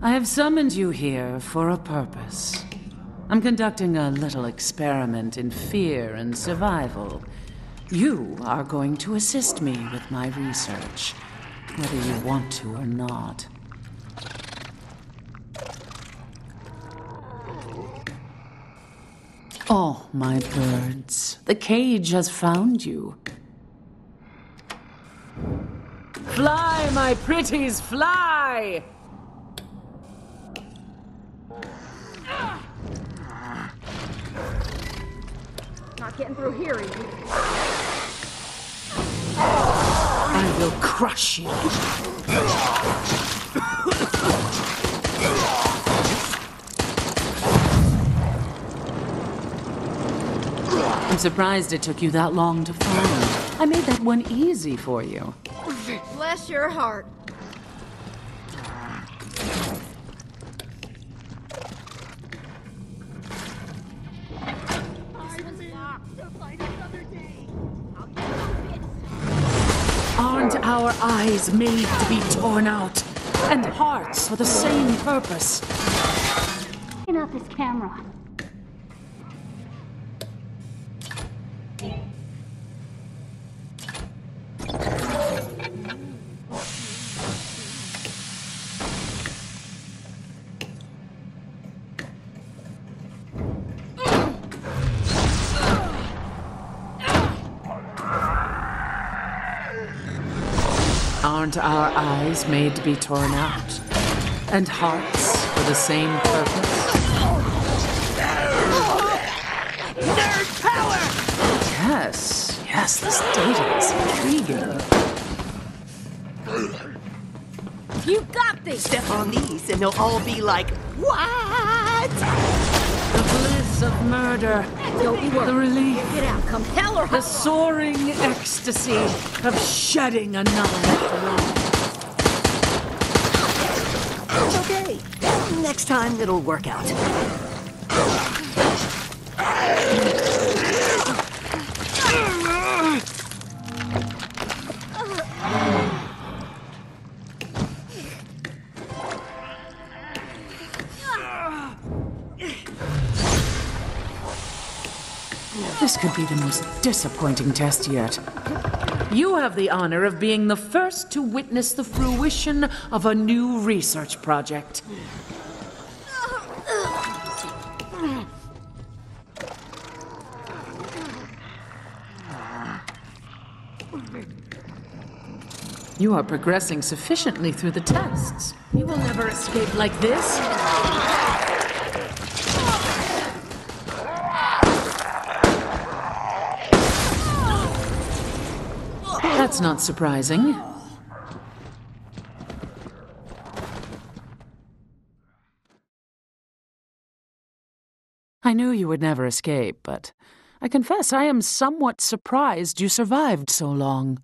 I have summoned you here for a purpose. I'm conducting a little experiment in fear and survival. You are going to assist me with my research, whether you want to or not. Oh, my birds, the cage has found you. Fly, my pretties, fly! Getting through here. I will crush you. I'm surprised it took you that long to find. I made that one easy for you. Bless your heart. Aren't our eyes made to be torn out? And hearts for the same purpose? Out this camera. Aren't our eyes made to be torn out? And hearts for the same purpose? Nerd power! Yes, yes, this data is intriguing. You got this! Step on these and they'll all be like, what? Of murder, the relief, Get out. Compel her. the soaring ecstasy of shedding another. It's okay. Next time it'll work out. This could be the most disappointing test yet. You have the honor of being the first to witness the fruition of a new research project. You are progressing sufficiently through the tests. You will never escape like this. That's not surprising. I knew you would never escape, but I confess I am somewhat surprised you survived so long.